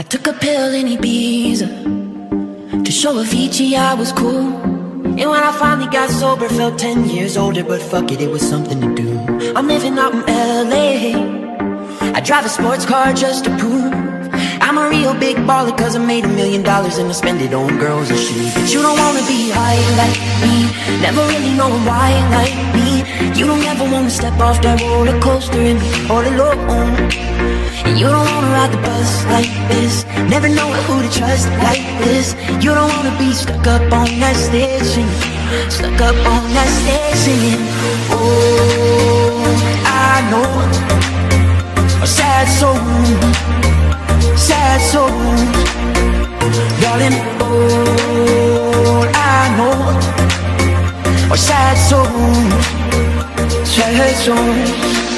I took a pill in Ibiza to show Avicii I was cool. And when I finally got sober, felt 10 years older, but fuck it, it was something to do. I'm living out in LA. I drive a sports car just to prove I'm a real big baller, cause I made a million dollars and I spend it on girls and shit. But you don't wanna be high like me, never really knowing why like me. You don't ever wanna step off that roller coaster and be all alone. And you don't wanna ride the bus like this. Never know who to trust like this. You don't wanna be stuck up on that stage Stuck up on that stage singing Oh, I know. A sad soul Sad soul. Darling, all I know. Are sad souls Sad souls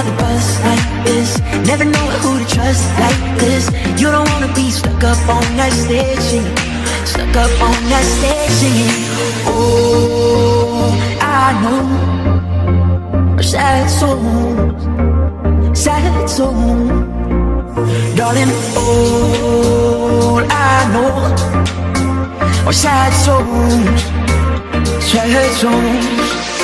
ride the bus like this. Never know who to trust like this. You don't wanna be stuck up on that stage singing. Stuck up on that stage singing. Oh, I know. A sad soul. Sad soul. Darling, all I know. Are sad souls Sad souls